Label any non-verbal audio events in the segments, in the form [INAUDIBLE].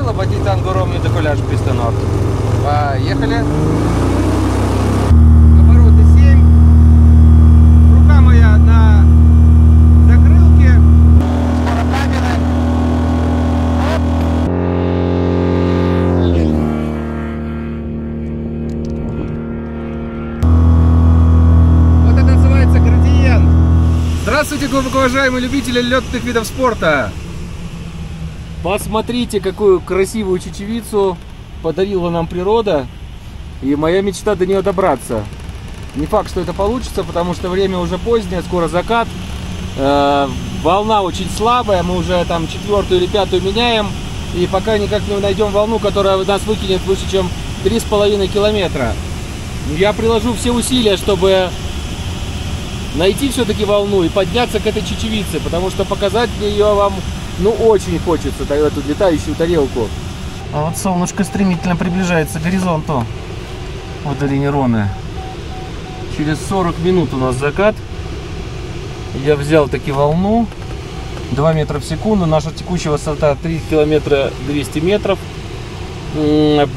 Карло, Батитан Гуром, Юдакуляш, Пистонор. Поехали. Обороты 7. Рука моя на закрылке. Скоро камеры. Вот это называется градиент. Здравствуйте, глубоко уважаемые любители летных видов спорта. Посмотрите, какую красивую чечевицу подарила нам природа. И моя мечта до нее добраться. Не факт, что это получится, потому что время уже позднее, скоро закат. Э, волна очень слабая, мы уже там четвертую или пятую меняем. И пока никак не найдем волну, которая нас выкинет выше, чем 3,5 километра. Я приложу все усилия, чтобы найти все-таки волну и подняться к этой чечевице, потому что показать ее вам, ну, очень хочется, эту летающую тарелку. А вот солнышко стремительно приближается к горизонту в долине Роны. Через 40 минут у нас закат. Я взял таки волну. 2 метра в секунду. Наша текущая высота 3 километра 200 метров.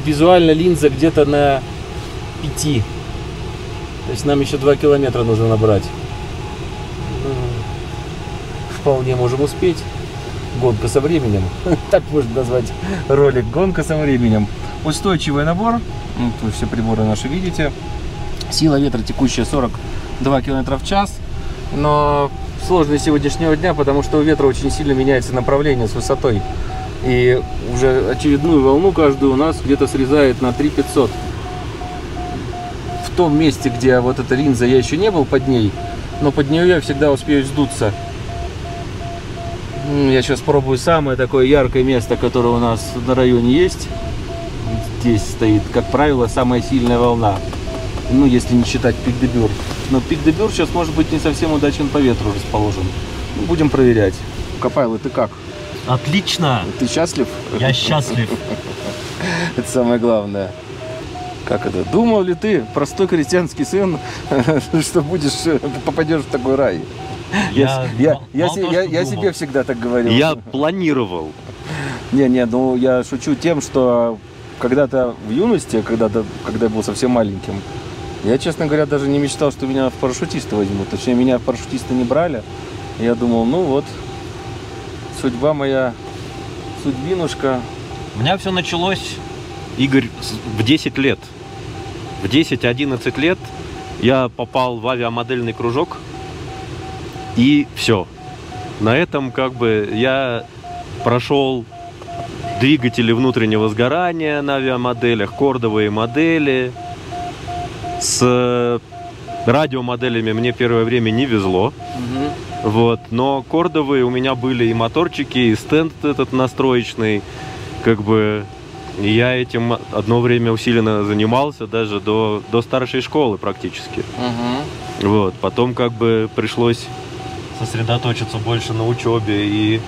Визуально линза где-то на 5. То есть нам еще 2 километра нужно набрать. Вполне можем успеть. Гонка со временем. [LAUGHS] Так можно назвать ролик. Гонка со временем. Устойчивый набор. Ну, Вы все приборы наши видите. Сила ветра текущая 42 км в час. Но сложность сегодняшнего дня, потому что у ветра очень сильно меняется направление с высотой. И уже очередную волну каждую у нас где-то срезает на 3500. В том месте, где вот эта линза, я еще не был под ней, но под нее я всегда успею сдуться. Я сейчас пробую самое такое яркое место, которое у нас на районе есть. Здесь стоит, как правило, самая сильная волна. Ну, если не считать пик де Бюр. Но пик де Бюр сейчас может быть не совсем удачен по ветру расположен. Ну, Будем проверять. Копайло, ты как? Отлично, Ты счастлив? я счастлив. [LAUGHS] Это самое главное. Как это? Думал ли ты, простой крестьянский сын, [LAUGHS] что будешь попадешь в такой рай? Я, Я- я, я, я- я себе всегда так говорил. Я планировал. Не, не, ну я шучу тем, что когда-то в юности, когда-то, когда я был совсем маленьким, я, честно говоря, даже не мечтал, что меня в парашютиста возьмут. Точнее, меня в парашютиста не брали. Я думал, ну вот, судьба моя, судьбинушка. У меня все началось, Игорь, в 10 лет. В 10-11 лет я попал в авиамодельный кружок. И все. На этом как бы я прошел двигатели внутреннего сгорания на авиамоделях, кордовые модели. С радиомоделями мне первое время не везло. Вот, но кордовые у меня были и моторчики, и стенд этот настроечный, как бы я этим одно время усиленно занимался, даже до, до старшей школы практически. Вот, потом как бы пришлось сосредоточиться больше на учебе и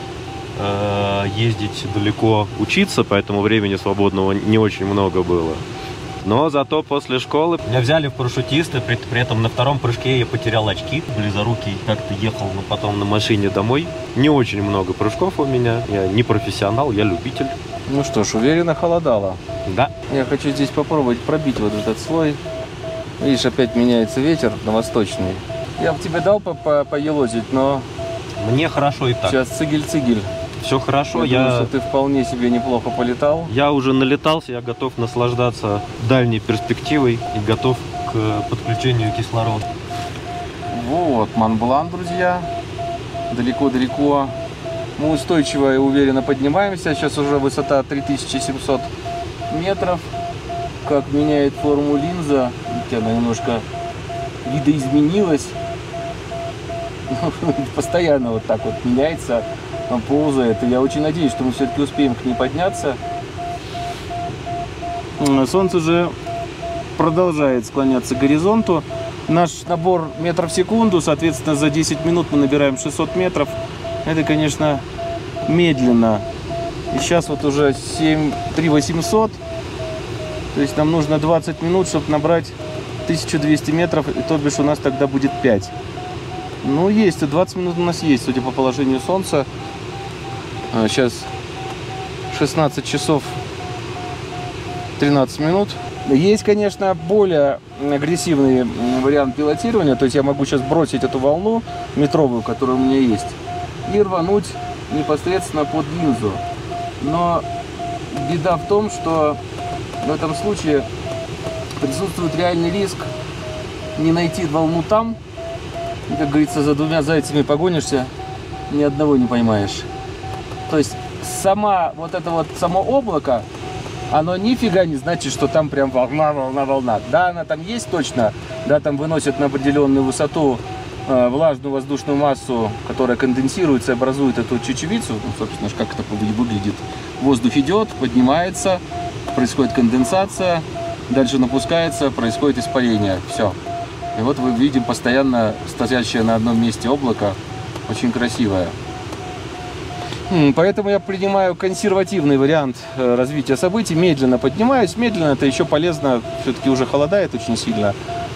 э, ездить далеко учиться, поэтому времени свободного не очень много было. Но зато после школы меня взяли в парашютисты, при, при этом на втором прыжке я потерял очки, близорукий, как-то ехал но потом на машине домой. Не очень много прыжков у меня, я не профессионал, я любитель. Ну что ж, уверенно холодало. Да, Я хочу здесь попробовать пробить вот этот слой. Видишь, опять меняется ветер на восточный. Я бы тебе дал по- по- поелозить, но мне хорошо и так. сейчас цигель-цигель. Все хорошо, я, думаю, я, что ты вполне себе неплохо полетал. я уже налетался, я готов наслаждаться дальней перспективой и готов к подключению кислорода. Вот, Монблан, друзья. Далеко-далеко. Мы устойчиво и уверенно поднимаемся. Сейчас уже высота 3700 метров. Как меняет форму линза. Видите, она немножко видоизменилась. [LAUGHS] Постоянно вот так вот меняется, ползает. И я очень надеюсь, что мы все-таки успеем к ней подняться. Солнце же продолжает склоняться к горизонту. Наш набор метров в секунду, соответственно, за 10 минут мы набираем 600 метров. Это, конечно, медленно. И сейчас вот уже 7, 3 800. То есть нам нужно 20 минут, чтобы набрать 1200 метров, и то бишь у нас тогда будет 5. Ну, есть, 20 минут у нас есть, судя по положению солнца. Сейчас 16 часов 13 минут. Есть, конечно, более агрессивный вариант пилотирования. То есть я могу сейчас бросить эту волну метровую, которая у меня есть, и рвануть непосредственно под линзу. Но беда в том, что в этом случае присутствует реальный риск не найти волну там. И, как говорится, за двумя зайцами погонишься, ни одного не поймаешь. То есть сама вот это вот само облако, оно нифига не значит, что там прям волна, волна, волна. Да, она там есть точно, да, там выносят на определенную высоту э, влажную воздушную массу, которая конденсируется и образует эту чечевицу. Ну, собственно, как это выглядит. Воздух идет, поднимается, происходит конденсация, дальше напускается, происходит испарение. Все. И вот мы видим постоянно стоящее на одном месте облако, очень красивое. Поэтому я принимаю консервативный вариант э, развития событий. Медленно поднимаюсь. Медленно это еще полезно. Все-таки уже холодает очень сильно.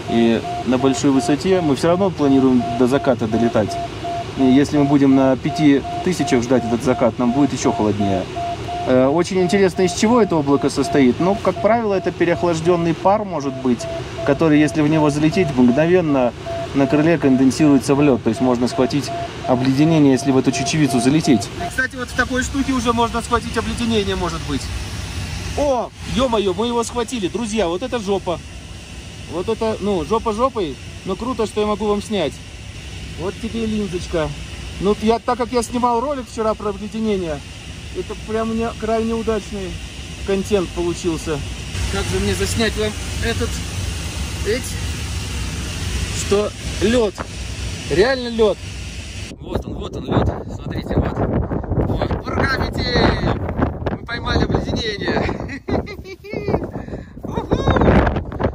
И на большой высоте мы все равно планируем до заката долетать. И если мы будем на 5000 ждать этот закат, нам будет еще холоднее. Э, очень интересно, из чего это облако состоит. Ну, как правило, это переохлажденный пар, может быть, который, если в него залететь, мгновенно на крыле конденсируется в лед. То есть можно схватить обледенение, если в эту чечевицу залететь. И, кстати, вот в такой штуке уже можно схватить обледенение, может быть. О, ё-моё, мы его схватили. Друзья, вот это жопа. Вот это, ну, жопа жопой, но круто, что я могу вам снять. Вот тебе линзочка. Ну, я, так как я снимал ролик вчера про обледенение, это прям у меня крайне удачный контент получился. Как же мне заснять вам этот, эть, что лед, реально лед. Вот он, вот он лед. Смотрите, вот. Вот, бургамите! Мы поймали обледенение. [LAUGHS]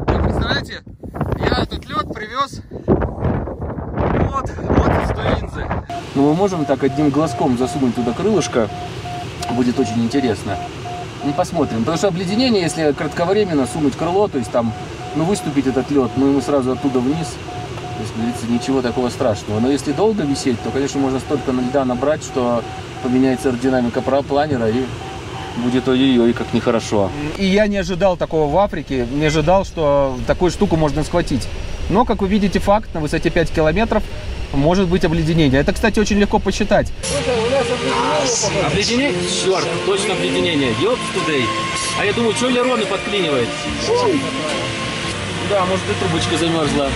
Вы представляете, я этот лед привез вот, вот из той линзы. Ну, мы можем так одним глазком засунуть туда крылышко. Будет очень интересно. Ну, посмотрим. Потому что обледенение, если кратковременно сунуть крыло, то есть там, ну, выступить этот лед, ну, ему сразу оттуда вниз, то есть, говорится, ничего такого страшного. Но если долго висеть, то, конечно, можно столько льда набрать, что поменяется аэродинамика планера и будет ой-ой-ой, как нехорошо. И я не ожидал такого в Африке, не ожидал, что такую штуку можно схватить. Но, как вы видите, факт, на высоте 5 километров может быть обледенение. Это, кстати, очень легко посчитать. Обледенение. Черт, точно обледенение. Ёпс тудей. А я думаю, что Лероны подклинивает? Да, может и трубочка замерзла.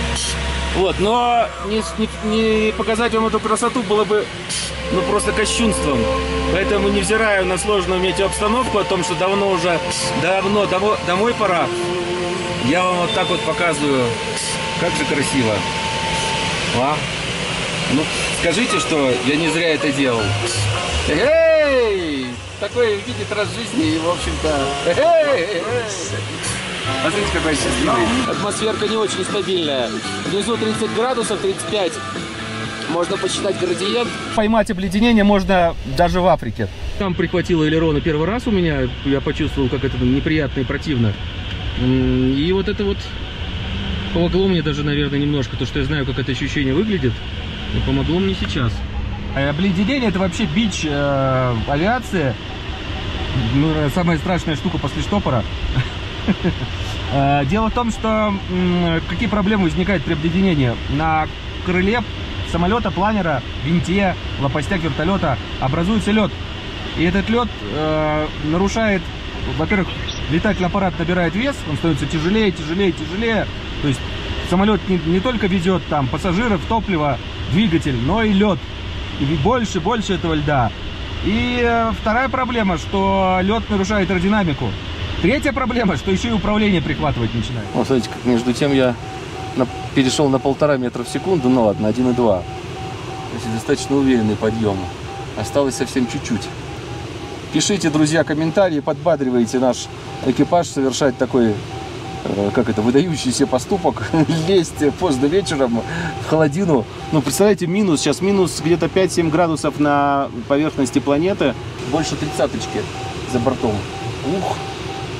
Вот, но не, не, не показать вам эту красоту было бы ну просто кощунством. Поэтому, невзирая на сложную метеообстановку, о том, что давно уже, давно, домой, домой пора, я вам вот так вот показываю, как же красиво. А? Ну, скажите, что я не зря это делал. Эй! Такой видит раз жизни и, в общем-то... Эй! Смотрите, какой счастливый. Атмосферка не очень стабильная. Внизу 30 градусов, 35. Можно посчитать градиент. Поймать обледенение можно даже в Африке. Там прихватило элерона первый раз у меня. Я почувствовал, как это неприятно и противно. И вот это вот помогло мне даже, наверное, немножко. То, что я знаю, как это ощущение выглядит. Помогло мне сейчас. А обледенение это вообще бич э, авиации. Ну, самая страшная штука после штопора. [LAUGHS] Э, дело в том, что какие проблемы возникают при обледенении. На крыле самолета, планера, винте, лопастях вертолета образуется лед. И этот лед э, нарушает, во-первых, летательный аппарат набирает вес, он становится тяжелее, тяжелее, тяжелее. То есть самолет не, не только везет там пассажиров, топливо, двигатель, но и лед. И больше, больше этого льда. И э, вторая проблема, что лед нарушает аэродинамику. Третья проблема, что еще и управление прихватывать начинает. Вот смотрите, как между тем я на, перешел на полтора метра в секунду, ну ладно, 1,2. То есть достаточно уверенный подъем. Осталось совсем чуть-чуть. Пишите, друзья, комментарии, подбадривайте наш экипаж совершать такой как это, выдающийся поступок, [LAUGHS] лезть поздно вечером в холодину. Ну, представляете, минус, сейчас минус где-то 5-7 градусов на поверхности планеты. Больше тридцаточки за бортом. Ух,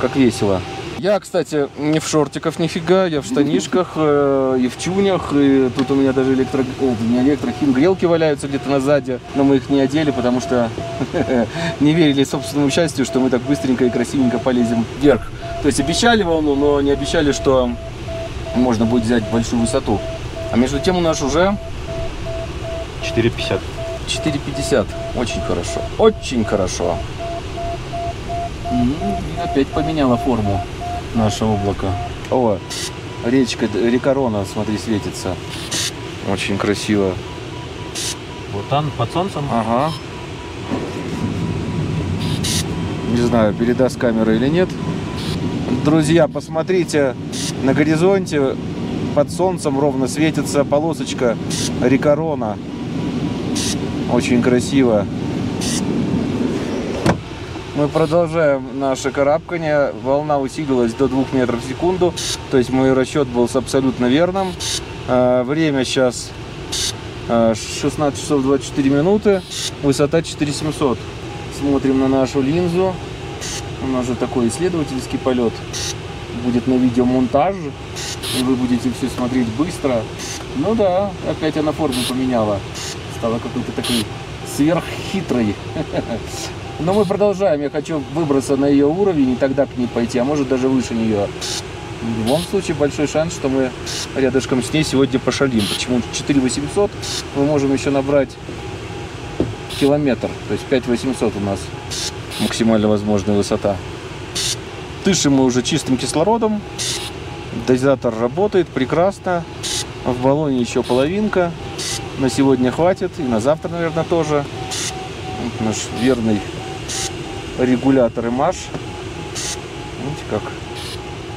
как весело. Я, кстати, не в шортиках нифига, я в штанишках э, и в чунях. И тут у меня даже электро... э, не электрохим грелки валяются где-то на заде. Но мы их не одели, потому что [LAUGHS] не верили собственному счастью, что мы так быстренько и красивенько полезем вверх. То есть обещали волну, но не обещали, что можно будет взять большую высоту. А между тем у нас уже 4,50. 4,50. Очень хорошо. Очень хорошо. И опять поменяла форму наше облако. О, речка, река Рона, смотри, светится. Очень красиво. Бутан под солнцем. Ага. Не знаю, передаст камера или нет. Друзья, посмотрите, на горизонте под солнцем ровно светится полосочка река Рона. Очень красиво. Мы продолжаем наше карабкание. Волна усилилась до 2 метров в секунду. То есть мой расчет был абсолютно верным. А, Время сейчас а, 16 часов 24 минуты. Высота 4700. Смотрим на нашу линзу. У нас же такой исследовательский полет. Будет на видеомонтаж. И вы будете все смотреть быстро. Ну да, опять она форму поменяла. Стала какой-то такой сверххитрой. [LAUGHS] Но мы продолжаем. Я хочу выбраться на ее уровень и тогда к ней пойти, а может даже выше нее. В любом случае большой шанс, что мы рядышком с ней сегодня пошалим. Почему 4800 мы можем еще набрать километр. То есть 5800 у нас максимально возможная высота. Дышим мы уже чистым кислородом. Дозатор работает прекрасно. В баллоне еще половинка. На сегодня хватит. И на завтра, наверное, тоже. Вот наш верный регулятор и маш. Видите как?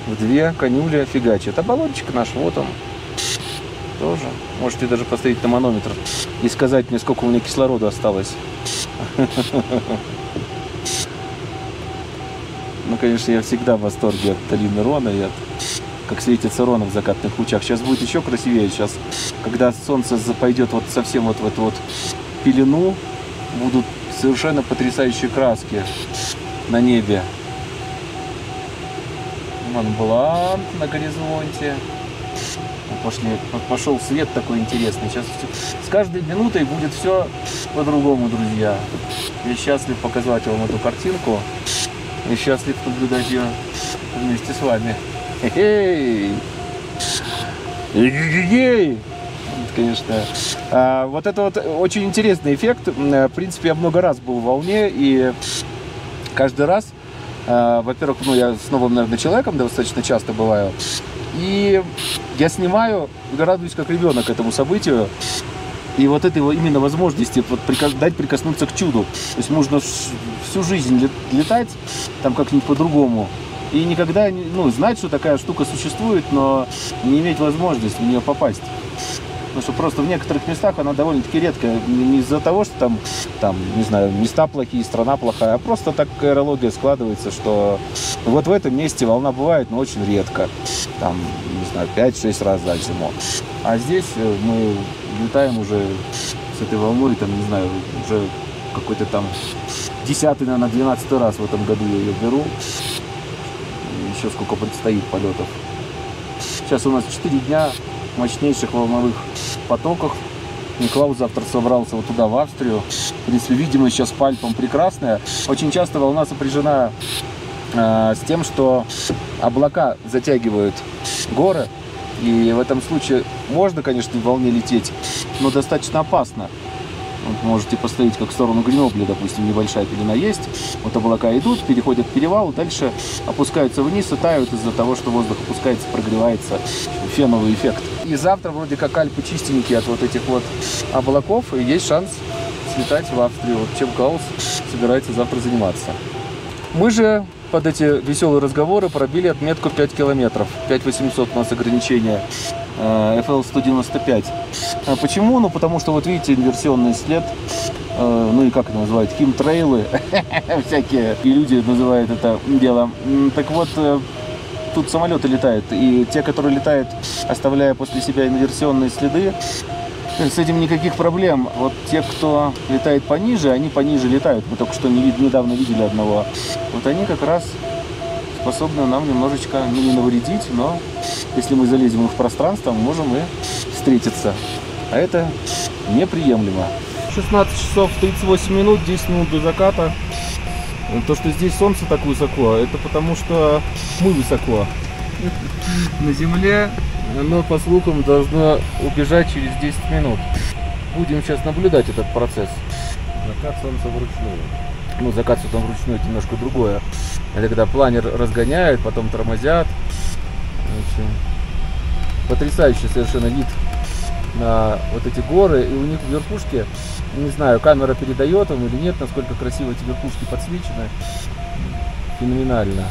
В две конюли фигачит. А баллончик наш, вот он. Тоже. Можете даже поставить на манометр и сказать мне, сколько у меня кислорода осталось. [LAUGHS] Ну, конечно, я всегда в восторге от долины Рона и от как светится Рона в закатных лучах. Сейчас будет еще красивее. Сейчас, когда солнце пойдет вот совсем вот в эту вот пелену, будут совершенно потрясающие краски на небе. Монблан на горизонте. Пошли, по- пошел свет такой интересный. Сейчас с каждой минутой будет все по-другому, друзья. Я счастлив показать вам эту картинку. И счастлив наблюдать ее вместе с вами. Хе-хей! Эгегегей! Конечно. А, вот это вот очень интересный эффект. Э, В принципе, я много раз был в волне, и каждый раз, а, во-первых, ну, я с новым, наверное, человеком достаточно часто бываю, и я снимаю, радуюсь как ребенок этому событию. И вот этой именно возможности вот дать прикоснуться к чуду. То есть можно всю жизнь лет- летать там как-нибудь по-другому. И никогда ну, знать, что такая штука существует, но не иметь возможности в нее попасть. Потому что просто в некоторых местах она довольно-таки редкая. Не не из-за того, что там, там, не знаю, места плохие, страна плохая, а просто так аэрология складывается, что вот в этом месте волна бывает, но очень редко. Там, не знаю, 5-6 раз за зиму. А здесь э, мы летаем уже с этой волной, там, не знаю, уже какой-то там десятый, наверное, двенадцатый раз в этом году я ее беру. Еще сколько предстоит полетов. Сейчас у нас 4 дня мощнейших волновых потоков. Никлаус завтра собрался вот туда, в Австрию. В принципе, видимость сейчас по Альпам прекрасная. Очень часто волна сопряжена э, с тем, что облака затягивают горы. И в этом случае можно, конечно, в волне лететь, но достаточно опасно. Вот можете поставить как в сторону Гренобля, допустим, небольшая пелена есть. Вот облака идут, переходят перевал, дальше опускаются вниз и тают из-за того, что воздух опускается, прогревается. Феновый эффект. И завтра вроде как Альпы чистенькие от вот этих вот облаков, и есть шанс слетать в Австрию. Вот чем Клаус собирается завтра заниматься. Мы же под эти веселые разговоры пробили отметку 5 километров. 5800 у нас ограничение э, FL-195. А почему? Ну, потому что, вот видите, инверсионный след, э, ну и как это называют, химтрейлы, [LAUGHS] всякие и люди называют это дело. Так вот, э, тут самолеты летают, и те, которые летают, оставляя после себя инверсионные следы, с этим никаких проблем. Вот те, кто летает пониже, они пониже летают. Мы только что не недавно видели одного. Вот они как раз способны нам немножечко, ну не навредить, но если мы залезем в пространство, мы можем и встретиться. А это неприемлемо. 16 часов 38 минут, 10 минут до заката. То, что здесь солнце так высоко, это потому что мы высоко. На земле оно, по слухам, должно убежать через 10 минут. Будем сейчас наблюдать этот процесс. Закат солнца вручную. Ну, закат там вручную это немножко другое. Это когда планер разгоняют, потом тормозят. Общем, потрясающий совершенно вид на вот эти горы. И у них в верхушке, не знаю, камера передает им или нет, насколько красиво эти верхушки подсвечены. Феноменально.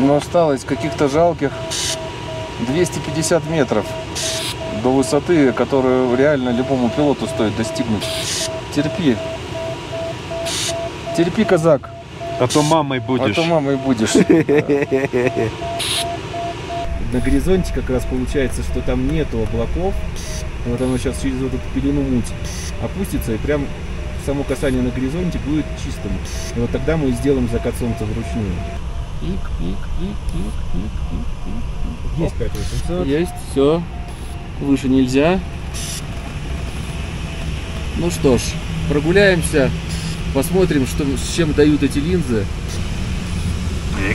Но осталось каких-то жалких 250 метров до высоты, которую реально любому пилоту стоит достигнуть. Терпи. Терпи, казак. А то мамой будешь. А то мамой будешь. [LAUGHS] На горизонте как раз получается, что там нету облаков. Вот оно сейчас через вот эту пелену муть опустится и прям само касание на горизонте будет чистым. И вот тогда мы сделаем закат солнца вручную. Пик, пик, пик, пик, пик, пик, пик. Есть 5800. Есть, все. Выше нельзя. Ну что ж, прогуляемся, посмотрим, что, с чем дают эти линзы.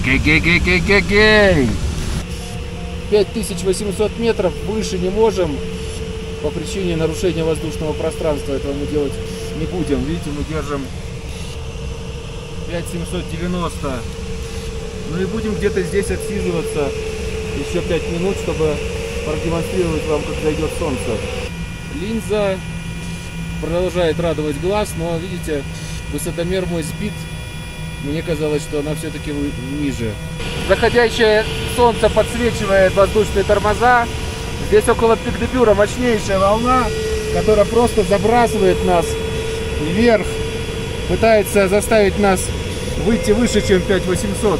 Гей-гей-гей-гей-гей-гей! 5800 метров выше не можем по причине нарушения воздушного пространства. Этого мы делать не будем. Видите, мы держим 5790. Ну и будем где-то здесь отсиживаться еще 5 минут, чтобы продемонстрировать вам, как зайдет солнце. Линза продолжает радовать глаз, но видите, высотомер мой сбит. Мне казалось, что она все-таки ниже. Заходящее солнце подсвечивает воздушные тормоза. Здесь около Пикдебюра мощнейшая волна, которая просто забрасывает нас вверх. Пытается заставить нас выйти выше, чем 5800.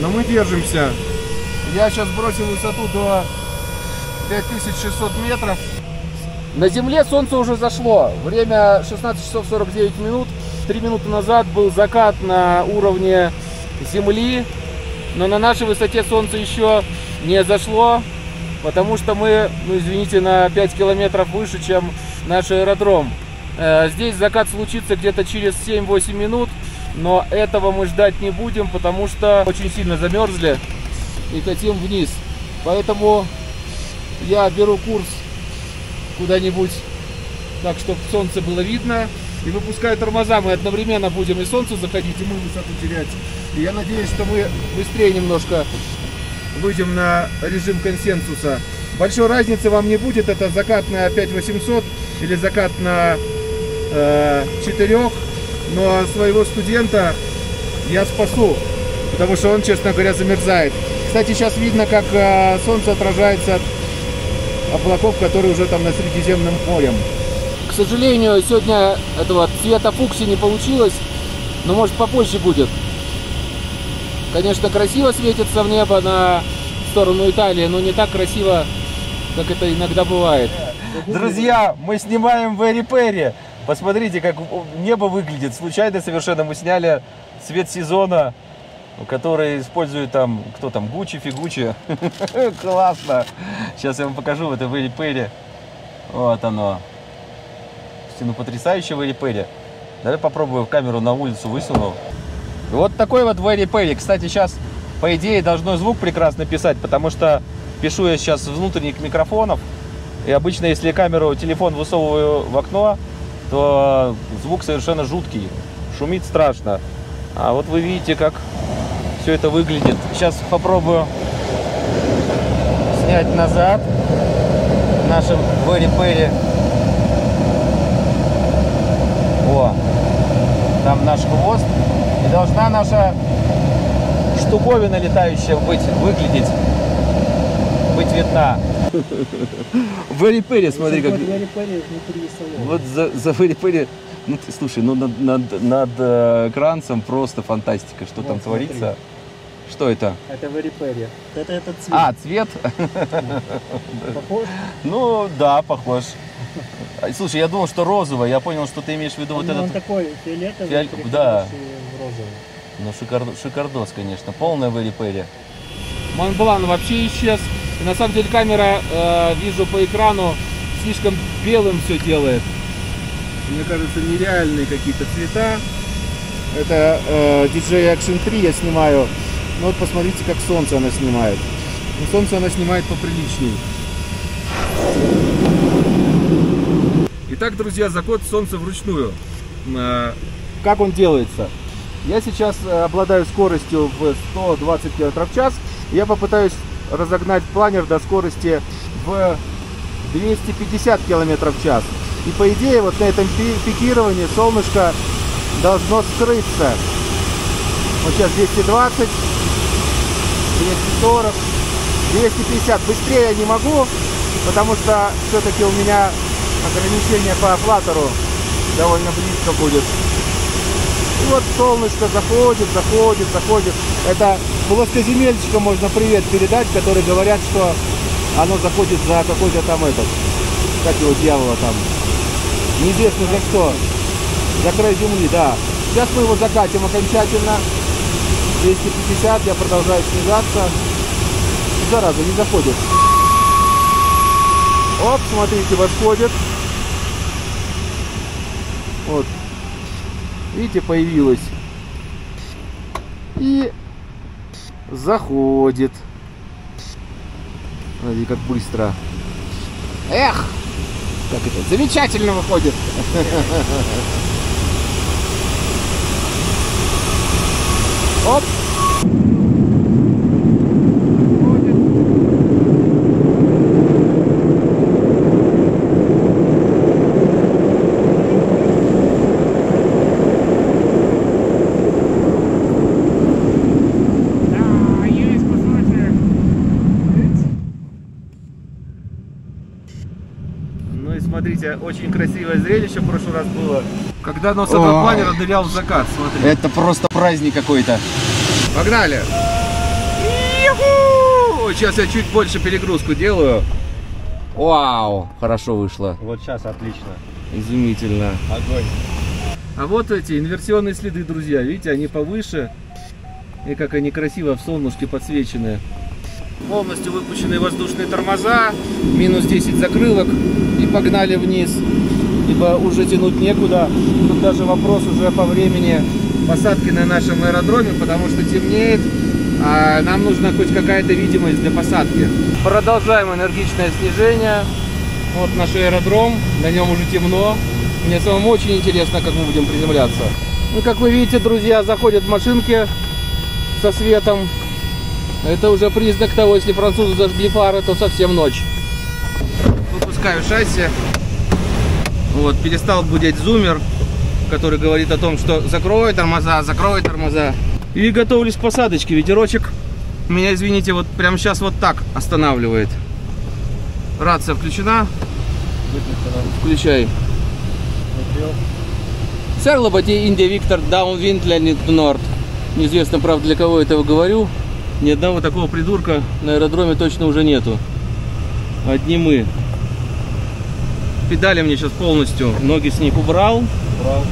Но мы держимся. Я сейчас бросил высоту до 5600 метров. На земле солнце уже зашло. Время 16 часов 49 минут. Три минуты назад был закат на уровне земли. Но на нашей высоте солнце еще не зашло. Потому что мы, ну извините, на 5 километров выше, чем наш аэродром. Э, здесь закат случится где-то через 7-8 минут. Но этого мы ждать не будем, потому что очень сильно замерзли и хотим вниз. Поэтому я беру курс куда-нибудь так, чтобы солнце было видно. И выпускаю тормоза, мы одновременно будем и солнце заходить, и мы высоту терять. И я надеюсь, что мы быстрее немножко выйдем на режим консенсуса. Большой разницы вам не будет, это закат на 5800 или закат на э, 4, но своего студента я спасу, потому что он, честно говоря, замерзает. Кстати, сейчас видно, как э, солнце отражается от облаков, которые уже там на Средиземном морем. К сожалению, сегодня этого цвета фукси не получилось, но может попозже будет. Конечно, красиво светится в небо на сторону Италии, но не так красиво, как это иногда бывает. Друзья, мы снимаем в Эрипере. Посмотрите, как небо выглядит. Случайно совершенно мы сняли цвет сезона, который использует там, кто там, Гуччи, Фигуччи. [LAUGHS] Классно. Сейчас я вам покажу в этой Эрипере. Вот оно. Ну, потрясающе в Эрипере. Давай попробую камеру на улицу высуну. Вот такой вот в Эрипере. Кстати, сейчас, по идее, должно звук прекрасно писать, потому что пишу я сейчас внутренних микрофонов. И обычно, если камеру, телефон высовываю в окно, то звук совершенно жуткий. Шумит страшно. А вот вы видите, как все это выглядит. Сейчас попробую снять назад нашим Perry. О, там наш хвост. И должна наша штуковина летающая быть, выглядеть, быть видна. Very Perry, смотри, как... Вот за, за Very Perry... Ну, ты, слушай, ну над, над, над э, Кранцем просто фантастика, что там Вот, смотри. творится. Что это? Это Perry. Это этот цвет. А, цвет? [LAUGHS] Похож? Ну, да, похож. Слушай, я думал, что розовый. Я понял, что ты имеешь в виду вот Ну, он этот... такой фиолетовый, Фиоль- да. розовый. Ну, шикар- шикардос, конечно. Полная Вэри Перри. Монблан вообще исчез. И на самом деле камера, э, вижу по экрану, слишком белым все делает. Мне кажется, нереальные какие-то цвета. Это э, DJI Action 3 я снимаю. Ну вот посмотрите, как солнце она снимает. Ну, солнце она снимает поприличней. Итак, друзья, заход солнца вручную. Э, Как он делается? Я сейчас э, обладаю скоростью в 120 км в час. Я попытаюсь разогнать планер до скорости в 250 км в час. И по идее вот на этом пи- пикировании солнышко должно скрыться. Вот сейчас 220, 240, 250. Быстрее я не могу, потому что все-таки у меня ограничение по оплатору довольно близко будет. И вот солнышко заходит, заходит, заходит. Это плоскоземельчикам можно привет передать, которые говорят, что оно заходит за какой-то там этот, как его дьявола там, неизвестно за что, за край земли, да. Сейчас мы его закатим окончательно. 250, я продолжаю снижаться. Зараза, не заходит. Оп, смотрите, восходит. Вот. Видите, появилась. И заходит. Смотри, как быстро. Эх! Как это? Замечательно выходит. [LAUGHS] Оп! Да, есть кусочек. Ну и смотрите, очень красивое зрелище в прошлый раз было. Когда нос этого планера нырял в закат, смотри. Это просто праздник какой-то. Погнали! Сейчас я чуть больше перегрузку делаю. Вау, хорошо вышло. Вот сейчас отлично. Изумительно. Огонь. А вот эти инверсионные следы, друзья, видите, они повыше. И как они красиво в солнышке подсвечены. Полностью выпущенные воздушные тормоза, минус 10 закрылок и погнали вниз. Ибо уже тянуть некуда. Тут даже вопрос уже по времени посадки на нашем аэродроме, потому что темнеет, а нам нужна хоть какая-то видимость для посадки. Продолжаем энергичное снижение. Вот наш аэродром, на нем уже темно. Мне самому очень интересно, как мы будем приземляться. Ну, как вы видите, друзья, заходят машинки со светом. Это уже признак того, если французы зажгли фары, то совсем ночь. Выпускаю шасси. Вот, перестал гудеть зумер, который говорит о том, что закрой тормоза, закрой тормоза. И готовлюсь к посадочке. Ветерочек меня, извините, вот прямо сейчас вот так останавливает. Рация включена. Включай. Сэр Лободи, Индия, Виктор, Даунвинд, Леонид Норд. Неизвестно, правда, для кого этого говорю. Ни одного такого придурка на аэродроме точно уже нету. Одни мы. Педали мне сейчас полностью, ноги с них убрал. Брал.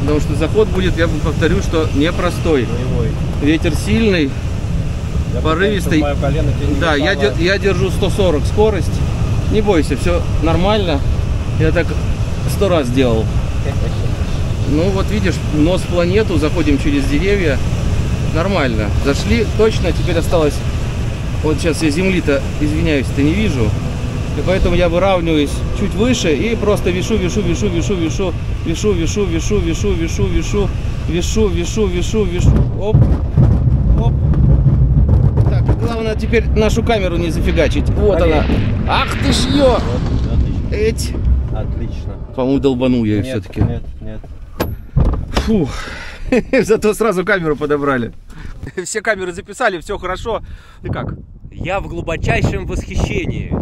Потому что заход будет, я повторю, что непростой. Боевой. Ветер сильный. Я Порывистый. колено Да, я, я держу 140 скорость. Не бойся, все нормально. Я так сто раз делал. Ну вот видишь, нос в планету, заходим через деревья. Нормально. Зашли точно, теперь осталось... Вот сейчас я земли-то, извиняюсь-то не вижу. И поэтому я выравниваюсь чуть выше и просто вешу, вешу, вешу, вешу, вешу, вешу, вешу, вешу, вешу, вешу, вешу, вешу, вешу, вешу, вешу. Оп, оп. Так, главное теперь нашу камеру не зафигачить. Вот она. Ах ты ж ё! Эть. Отлично. По-моему, долбанул я ее все-таки. Нет, нет. Фу. Зато сразу камеру подобрали. [LAUGHS] Все камеры записали, все хорошо. Ты как? Я в глубочайшем восхищении.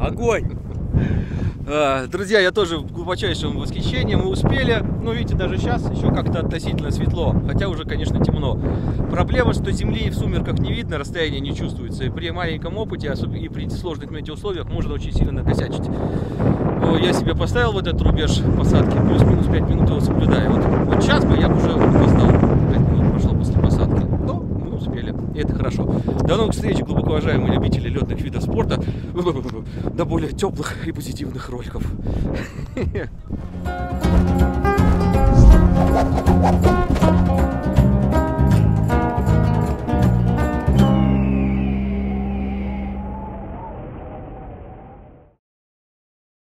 Огонь! [LAUGHS] А, Друзья, я тоже в глубочайшем восхищении. Мы успели. Ну, видите, даже сейчас еще как-то относительно светло. Хотя уже, конечно, темно. Проблема, что земли в сумерках не видно, расстояние не чувствуется. И при маленьком опыте, особенно и при сложных метеоусловиях, можно очень сильно накосячить. Но я себе поставил вот этот рубеж посадки, плюс-минус 5 минут его соблюдаю. Вот, вот сейчас бы я бы уже опоздал 5 минут До новых встреч, глубоко уважаемые любители летных видов спорта. [LAUGHS] До более теплых и позитивных роликов. [LAUGHS]